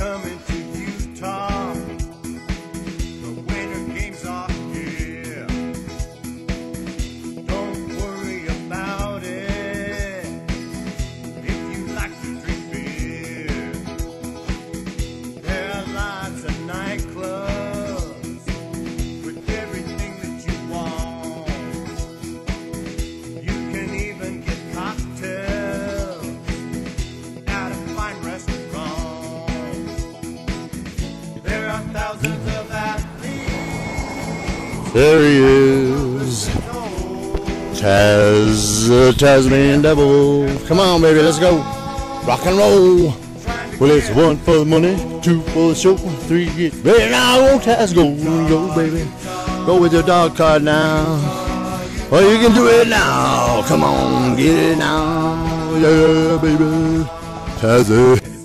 coming to Utah. The winter games. Don't worry about it. If you like There he is. Taz, the Tasmanian Devil. Come on, baby, let's go. Rock and roll. Well, it's one for the money, two for the show, three get ready now. Go, Taz, go, go, baby. Go with your dog cart now. Well, you can do it now. Come on, get it now. Yeah, baby. Tazzy. Uh,